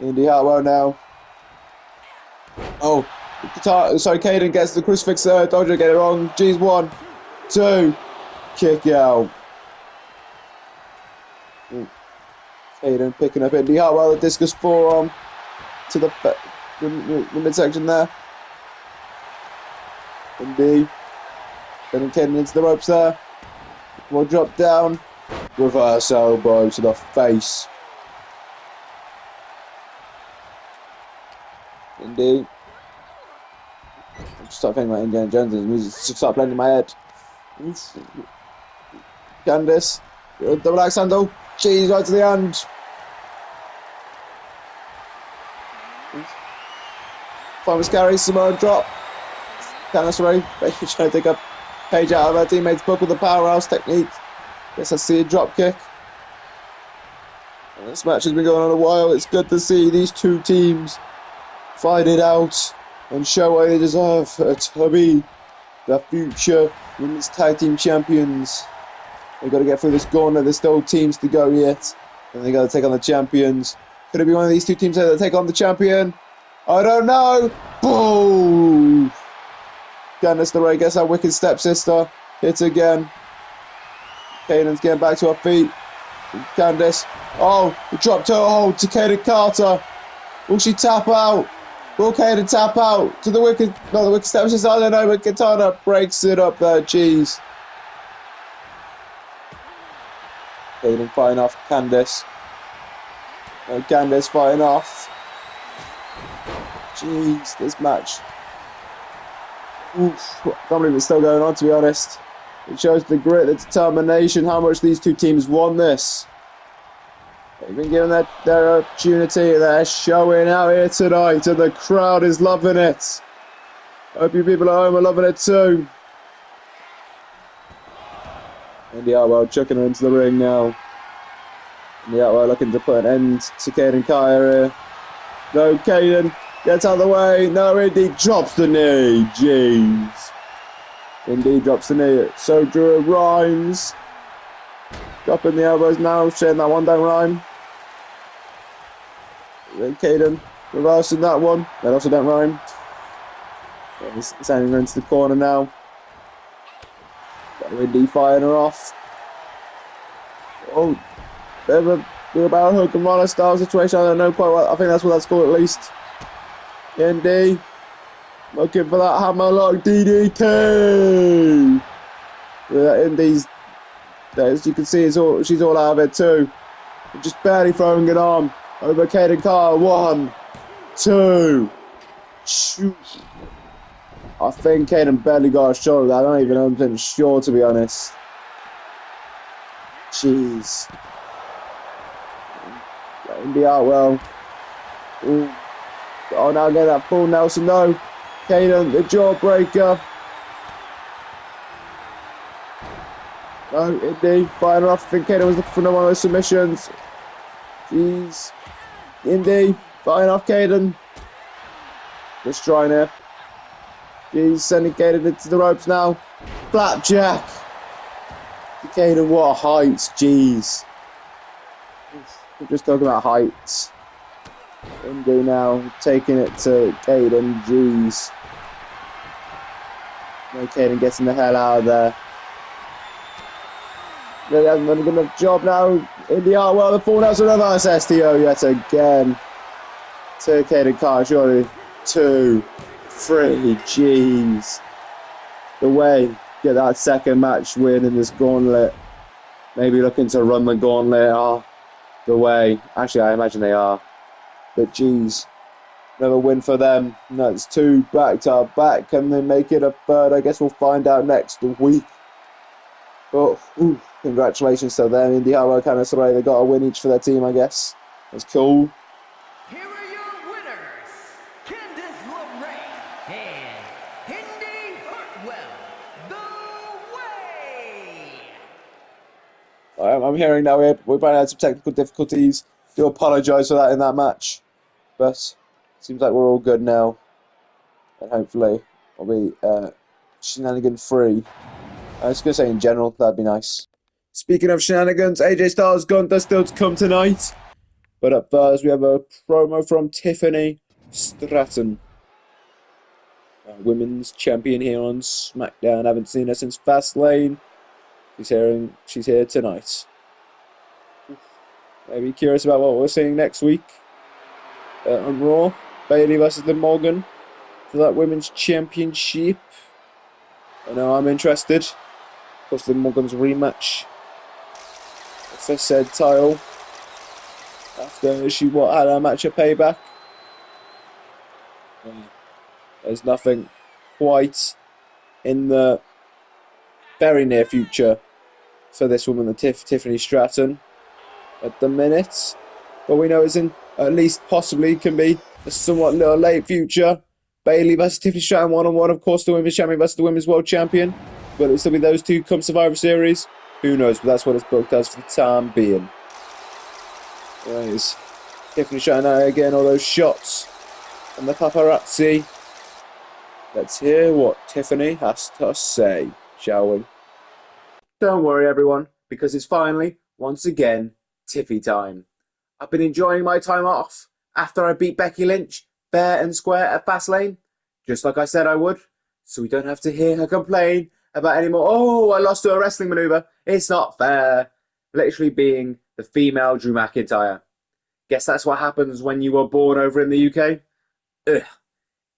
Indi Hartwell now. Oh, guitar, sorry, Kayden gets the crucifix there. Dodger get it wrong. Jeez, one, two, kick out. Kayden picking up Indi Hartwell, the discus forearm to the, the, the midsection there. Indi. Then Kayden into the ropes there. Will drop down. Reverse elbow to the face. Indi. Just start thinking about Indiana Jones and music just start playing in my head. Candice. Double axe handle. Jeez, right to the end. Thomas Gary, Samoan drop. Candice Ray, trying to take a page out of her teammate's book with the powerhouse technique. Guess I see a drop kick. And this match has been going on a while. It's good to see these two teams fight it out and show why they deserve to be the future women's tag team champions. They've got to get through this gauntlet. There's still teams to go yet. And they got to take on the champions. Could it be one of these two teams that take on the champion? I don't know. Boom! Candice LeRae gets that wicked stepsister. Hits again. Kayden's getting back to her feet. Candice. Oh, dropped her hold to Kayden Carter. Will she tap out? Will Kayden tap out to the wicked? No, the wicked stepsister. I don't know, but Katana breaks it up there. Jeez. Kayden fighting off Candice. Uh, Candice fighting off. Jeez, this match. Oof, I can't believe it's still going on, to be honest. It shows the grit, the determination, how much these two teams won this. They've been given their, their opportunity. They're showing out here tonight, and the crowd is loving it. Hope you people at home are loving it too. Indi Hartwell chucking her into the ring now. Indi Hartwell looking to put an end to Kayden Kaya here. No, Kayden gets out of the way. No, Indi drops the knee. Jeez. Indi drops the knee. So Drew Rhymes. Dropping the elbows now, saying that one don't rhyme. Then Kayden reversing that one. That also don't rhyme. Yeah, he's sending her into the corner now. Got Indi firing her off. Oh, bit of a wheelbarrow hook and runner style situation. I don't know quite what. I think that's what that's called at least. Indi looking for that hammerlock DDT. Yeah, Indi's as you can see, it's all, she's all out of it too. Just barely throwing it on. Over Kayden Carr. One, two. Shoot. I think Kayden barely got a shot of that. I don't even know I'm sure, to be honest. Jeez. Indi Hartwell. Ooh. Oh, now get that full Nelson. No. Kayden, the jawbreaker. No, Indi, firing off. I think Kayden was looking for one of those submissions. Jeez. Indi, firing off Kayden. Just trying it. Jeez, sending Kayden into the ropes now. Flapjack. Kayden, what a height. Jeez. We're just talking about heights. Indi now taking it to Kayden. Jeez. No, Kayden getting the hell out of there. Really hasn't done a good enough job now. Hartwell, the full Nelson reverse STO yet again. To Kayden Carr, surely. Two, three, jeez. The way get that second match win in this gauntlet. Maybe looking to run the gauntlet. Oh, the way. Actually, I imagine they are. But jeez, another win for them. That's two back to back. Can they make it a third? I guess we'll find out next week. But ooh, congratulations to them. Candice LeRae, they got a win each for their team, I guess. That's cool. Here are your winners, Candice LeRae and Indi Hartwell, the way. I'm, I'm hearing now we're, we're probably had some technical difficulties. Do apologise for that in that match. But seems like we're all good now. And hopefully I'll be uh, shenanigan free. I was to say in general, that'd be nice. Speaking of shenanigans, AJ Styles Gunther still to come tonight. But up first, we have a promo from Tiffany Stratton. Uh, women's champion here on SmackDown. Haven't seen her since Fastlane. She's here, she's here tonight. Maybe curious about what we're seeing next week uh, on Raw. Bayley versus Liv Morgan for that women's championship. I know I'm interested. Of course, Morgan's rematch. As I said, title. After she what had a match at Payback. Uh, There's nothing quite in the very near future for this woman, the Tiff Tiffany Stratton, at the minute. But we know it's in at least possibly can be a somewhat little late future. Bayley versus Tiffany Stratton one on one, of course, the women's champion versus the women's world champion. But it'll still be those two come Survivor Series. Who knows? But that's what it's booked as for the time being. Anyways, Tiffany Stratton out again, all those shots and the paparazzi. Let's hear what Tiffany has to say, shall we? Don't worry, everyone, because it's finally, once again, Tiffy time. I've been enjoying my time off after I beat Becky Lynch fair and square at Fastlane, just like I said I would, so we don't have to hear her complain about any more. Oh, I lost to a wrestling maneuver. It's not fair. Literally being the female Drew McIntyre. Guess that's what happens when you were born over in the UK. Ugh.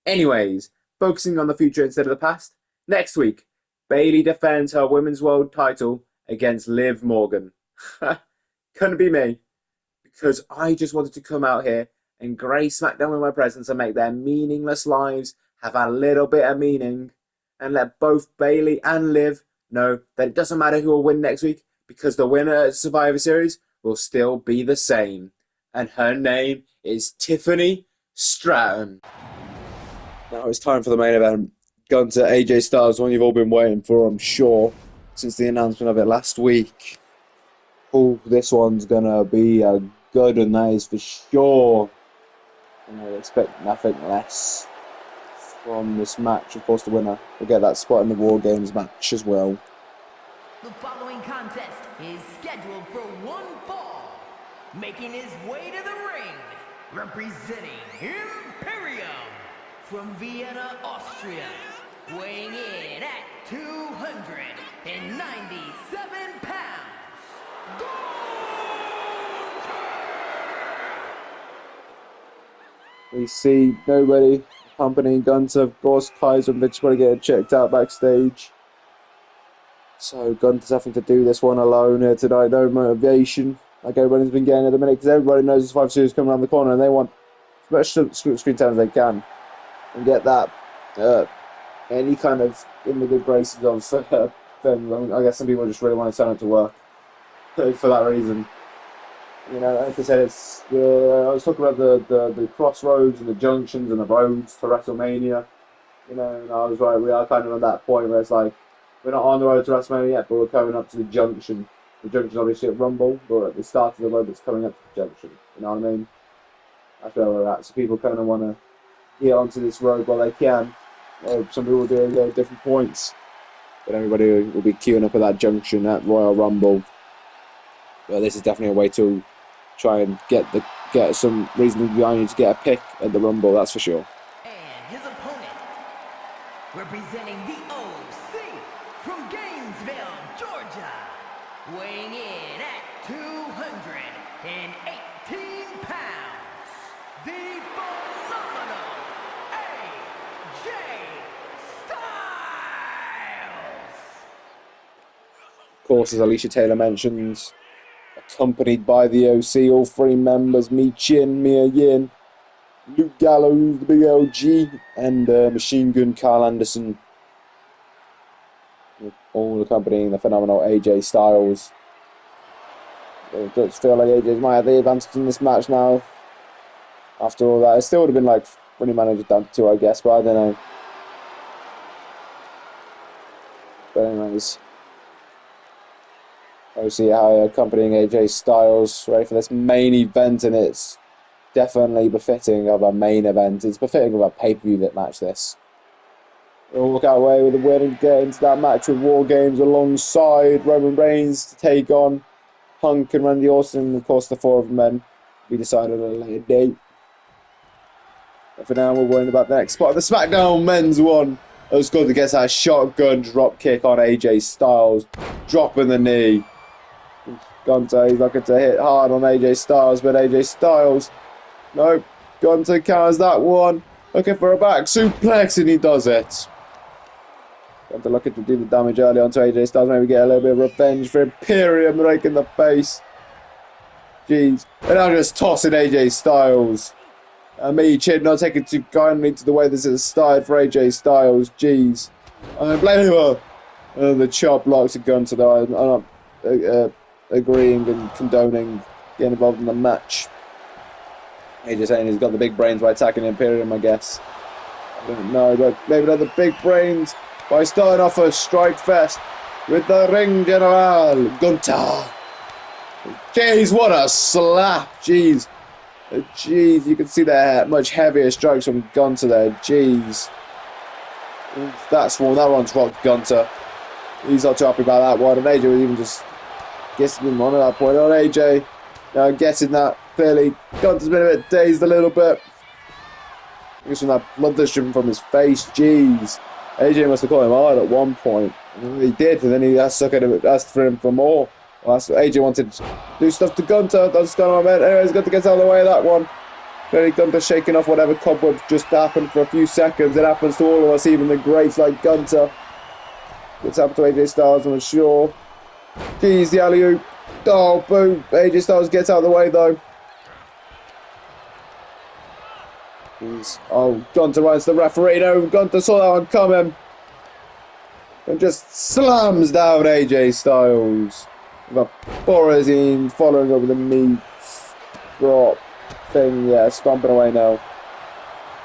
Anyways, focusing on the future instead of the past. Next week, Bayley defends her women's world title against Liv Morgan. Couldn't be me. Because I just wanted to come out here and grace SmackDown with my presence and make their meaningless lives have a little bit of meaning. and let both Bayley and Liv know that it doesn't matter who will win next week because the winner at Survivor Series will still be the same. And her name is Tiffany Stratton. Now it's time for the main event. Gunther AJ Styles, one you've all been waiting for, I'm sure, since the announcement of it last week. Oh, this one's gonna be a good and that is for sure. And I expect nothing less from this match. Of course, the winner will get that spot in the War Games match as well. The following contest is scheduled for one fall. Making his way to the ring, representing Imperium from Vienna, Austria, weighing in at 297 pounds. We see nobody accompanying Gunther. Of course, Kaiser and Vinci want to get checked out backstage. So Gunther's having to do this one alone here tonight. No motivation, like everybody's been getting at the minute, because everybody knows this five series coming around the corner, and they want as much screen time as they can, and get that uh, any kind of in the good graces of them. I guess some people just really want to turn it to work for that reason. You know, like I said, it's I was talking about the, the, the crossroads and the junctions and the roads to WrestleMania. You know, and I was right. We are kind of at that point where it's like we're not on the road to WrestleMania yet, but we're coming up to the junction. The junction obviously at Rumble, but at the start of the road that's coming up to the junction. You know what I mean? That's where we're at. So people kind of want to get onto this road while they can. Or some people will do it at different points. But everybody will be queuing up at that junction at Royal Rumble. But this is definitely a way to try and get the get some reasoning behind you to get a pick at the Rumble, that's for sure. And his opponent, representing the OC from Gainesville, Georgia, weighing in at 218 pounds, the phenomenal AJ Styles. Of course, as Alicia Taylor mentions, accompanied by the OC, all three members, Michin, Mia Yim, Luke Gallows, the big LG, and uh, Machine Gun Karl Anderson, all accompanying the phenomenal AJ Styles. It does feel like AJ might have the advantage in this match now. After all that, it still would have been like he managed down to two, I guess, but I don't know. But anyways. OC High accompanying AJ Styles, ready for this main event, and it's definitely befitting of a main event. It's befitting of a pay per view that match. This. We'll walk out away with a win and get into that match with War Games alongside Roman Reigns to take on Punk and Randy Orton, and of course the four of them men. We decided on a later date. But for now, we're worrying about the next spot of the SmackDown Men's one. It was good to get that shotgun drop kick on AJ Styles, dropping the knee. Gunther, he's looking to hit hard on AJ Styles, but AJ Styles, nope. Gunther counters that one, looking for a back suplex, and he does it. Gunther looking to do the damage early onto AJ Styles, maybe get a little bit of revenge for Imperium right in the face. Jeez. And now just tossing AJ Styles. And Michin, not taking too kindly to the way this has started for AJ Styles. Jeez. I don't blame. And the chop blocks a gun to the. I'm uh, uh, agreeing and condoning getting involved in the match. AJ saying he's got the big brains by attacking Imperium, I guess. I don't know, but maybe not the big brains by starting off a strike fest with the ring general, Gunther. Jeez, what a slap. Jeez. Jeez, you can see the much heavier strokes from Gunther there. Jeez. That's one. That one's rocked Gunther. He's not too happy about that one. And AJ was even just guessing him on at that point. On AJ. Now I'm guessing that clearly Gunther's been a bit dazed a little bit. Just from that blood distribution from his face. Jeez. AJ must have caught him hard at one point. He did, and then he asked, asked for him for more. Well, that's what AJ wanted to do stuff to Gunther. That's what I meant. Anyways, got to get out of the way of that one. Clearly, Gunther shaking off whatever cobweb just happened for a few seconds. It happens to all of us, even the greats like Gunther. It's happened to AJ Styles, I'm sure. Jeez, the alley oop. Oh, boom. AJ Styles gets out of the way, though. Jeez. Oh, Gunther runs the referee. No, Gunther saw that one coming. and just slams down AJ Styles. A Borazine following up with a knee drop thing. Yeah, stomping away now.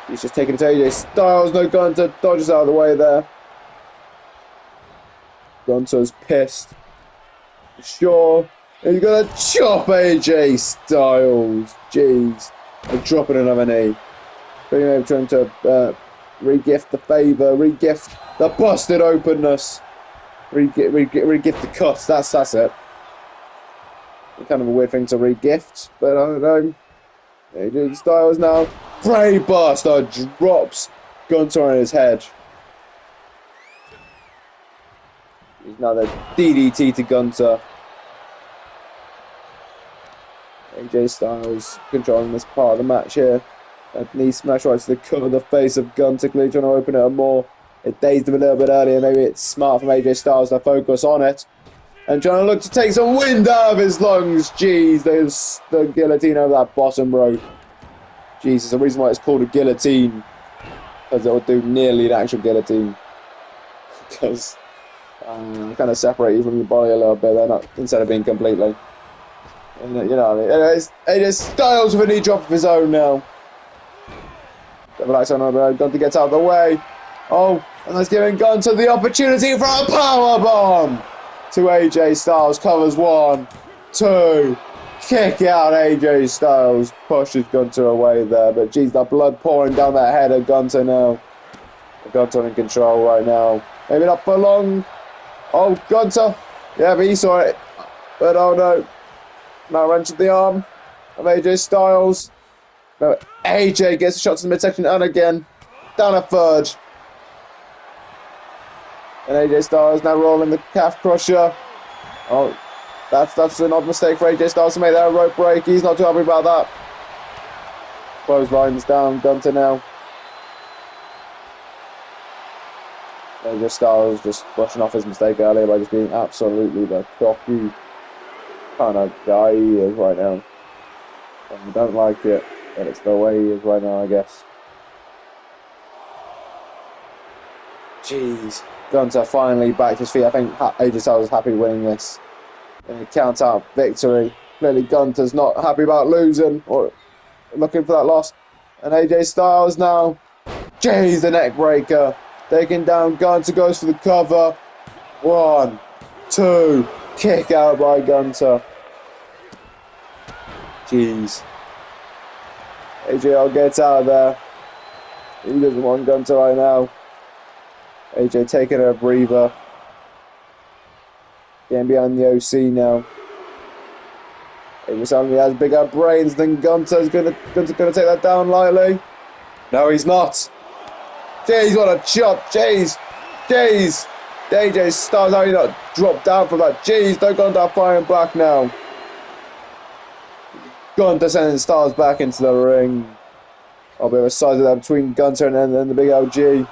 He's just taking it to AJ Styles. No Gunther dodges out of the way there. Gunther's pissed. Sure. He's gonna chop AJ Styles. Jeez. And dropping another knee. Him trying to uh, regift the favour, regift the busted openness, regift, regift the cuts. That's that's it. Kind of a weird thing to regift, but I don't know. AJ Styles now. Brainbuster drops Gunther on his head. He's now the DDT to Gunther. AJ Styles controlling this part of the match here. A knee smash right to the cover of the face of Gunther. Trying to open it up more. It dazed him a little bit earlier. Maybe it's smart from AJ Styles to focus on it. And trying to look to take some wind out of his lungs. Jeez, there's the guillotine over that bottom rope. Jesus, the reason why it's called a guillotine. Because it will do nearly an actual guillotine. Because um, kind of separate you from your body a little bit, they're not, instead of being completely. You know what I mean? It's, Styles with a knee drop of his own now. Double axe on Gunther gets out of the way. Oh, and that's giving Gunther the opportunity for a power bomb to AJ Styles. Covers one, two, kick out AJ Styles. Pushes Gunther away there, but geez, the blood pouring down that head of Gunther now. Gunther in control right now. Maybe not for long. Oh, Gunther. Yeah, but he saw it. But oh no. Now wrench the arm of AJ Styles. No, AJ gets a shot to the midsection and again. Down a third. And AJ Styles now rolling the calf crusher. Oh, that's that's an odd mistake for AJ Styles to make that rope break. He's not too happy about that. Clotheslines down, Gunther now. AJ Styles just brushing off his mistake earlier by just being absolutely the cocky kind of guy he is right now. And I don't like it, but it's the way he is right now, I guess. Jeez. Gunther finally back to his feet. I think AJ Styles is happy winning this. And he count out victory. Clearly Gunther's not happy about losing or looking for that loss. And AJ Styles now. Jeez, the neck breaker. Taking down Gunther goes for the cover. One, two, kick out by Gunther. Jeez. AJ gets out of there. He doesn't want Gunther right now. AJ taking a breather. Getting behind the OC now. It AJ suddenly has bigger brains than Gunther's gonna Gunther's gonna take that down lightly. No, he's not. Jeez, what a chop. Jeez. Jeez. AJ Styles, how you not dropped down from that? Jeez, don't go down firing back now. Gunther sending Styles back into the ring. I'll be of that between Gunther and then the big LG.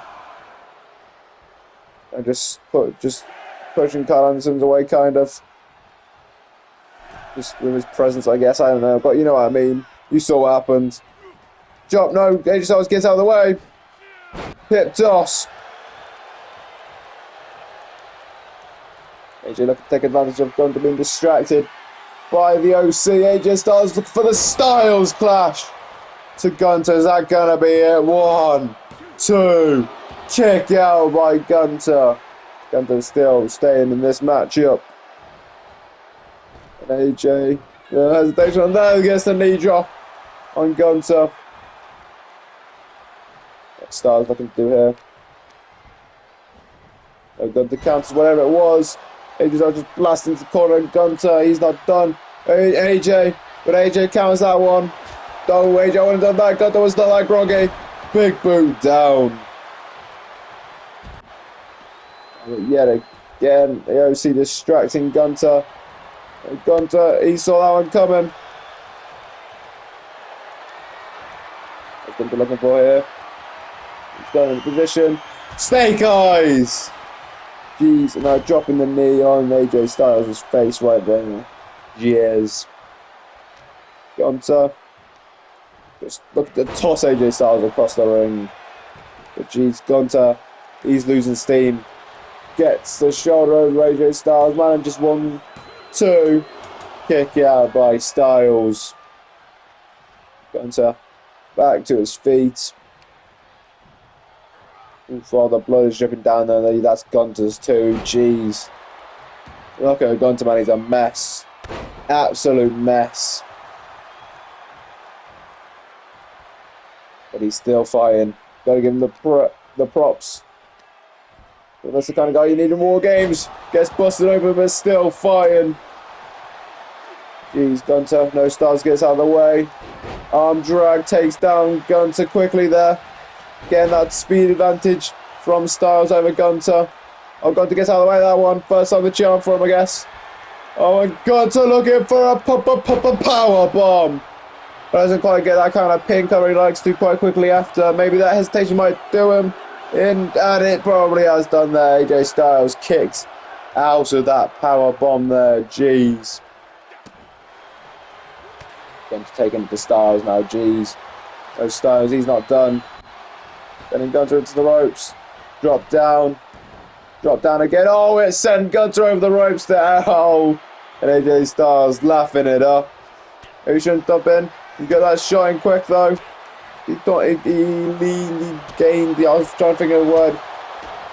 And just put just pushing Karl Anderson's away kind of. Just with his presence, I guess. I don't know. But you know what I mean. You saw what happened. Drop, no, AJ Styles gets out of the way. AJ looking to take advantage of Gunther being distracted by the OC. AJ Styles looking for the Styles clash to Gunther. Is that going to be it? One, two, kick out by Gunther. Gunther still staying in this matchup. AJ, the hesitation on there gets the knee drop on Gunther. Styles looking to do here? No Gunther counts whatever it was. AJ just blasting the corner and Gunther, he's not done. AJ, but AJ counters that one. Oh, AJ wouldn't have done that. Gunther was not that groggy. Big boot down. But yet again, the OC distracting Gunther. Gunther, he saw that one coming. Gunther looking for here? Done in position. Snake eyes! Jeez, and now dropping the knee on AJ Styles' face right there. Jeez. Gunther. Just look at the toss AJ Styles across the ring. But jeez, Gunther, he's losing steam. gets the shoulder over AJ Styles. Man, just one, two. Kick out by Styles. Gunter back to his feet. While the blood is dripping down there, that's Gunther's too. Jeez. Look at Gunther, man, he's a mess. Absolute mess. But he's still fighting. Gotta give him the, the props. But that's the kind of guy you need in war games. Gets busted open, but still fighting. Jeez, Gunther, no stars, gets out of the way. Arm drag takes down Gunther quickly there. Getting that speed advantage from Styles over Gunther. Oh, Gunther gets out of the way of that one. First time the charm for him, I guess. Oh, and Gunther looking for a p -p -p power bomb. Doesn't quite get that kind of pin cover he likes to quite quickly after. Maybe that hesitation might do him in, and it probably has done there. AJ Styles kicked out of that power bomb there. Jeez. Going take him to Styles now. Jeez. No Styles, he's not done. Getting Gunther into the ropes. Drop down. Drop down again. Oh, it sent Gunther over the ropes there. Oh. And AJ Styles laughing it up. He shouldn't have been. He got that shot in quick though. He thought he, he, he gained the. I was trying to think of a word.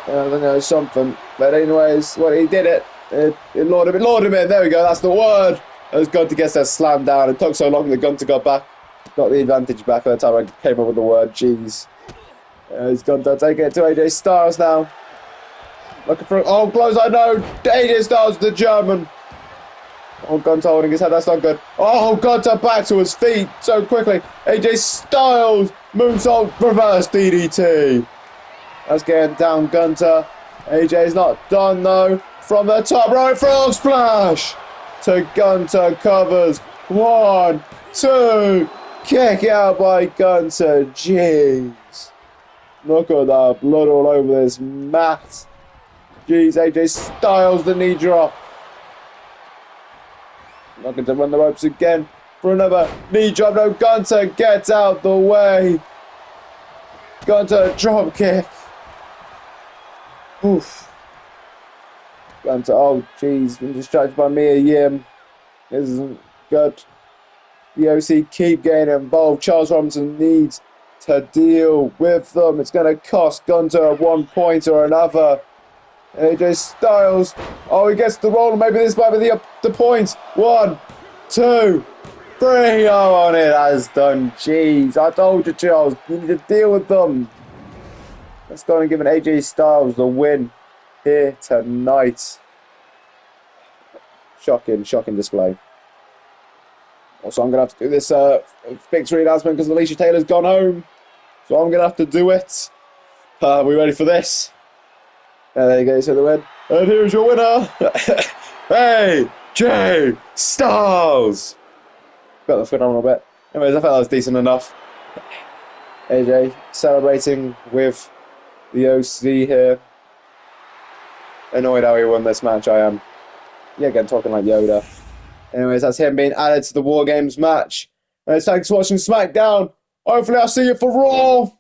Uh, I don't know, something. But anyways, well, he did it. It, it lured him in. Lured him in. There we go. That's the word. Was Gunther gets that slam down. It took so long that Gunther got back. Got the advantage back by the time I came up with the word. Jeez. Uh, he's Gunther taking it to AJ Styles now. Looking for. Oh, close. I know. AJ Styles, the German. Oh, Gunther holding his head. That's not good. Oh, Gunther back to his feet so quickly. AJ Styles moonsault reverse DDT. That's getting down Gunther. AJ's not done though. From the top right frog splash to Gunther covers. One, two. Kick out by Gunther. Jeez. Look at that blood all over this mat. Jeez, AJ Styles the knee drop. Looking to run the ropes again for another knee drop. No, Gunther gets out the way. Gunther drop kick. Oof. Gunther, oh jeez, been distracted by Mia Yim. This isn't good. The OC keep getting involved. Charles Robinson needs to deal with them. It's going to cost Gunther one point or another. AJ Styles. Oh, he gets the roll. Maybe this might be the, the point. One, two, three. Oh, and it has done. Jeez, I told you, Charles. You need to deal with them. Let's go and give an AJ Styles the win here tonight. Shocking, shocking display. Also, I'm going to have to do this uh, victory announcement because Alicia Taylor's gone home. So I'm going to have to do it. Uh, are we ready for this? And there you go, so the win. And here's your winner, hey, AJ Styles. Got the phenomenal bit. Anyways, I felt that was decent enough. AJ celebrating with the OC here. Annoyed how he won this match, I am. Yeah, again, talking like Yoda. Anyways, that's him being added to the War Games match. And thanks for watching SmackDown. Hopefully, I'll see you for Raw.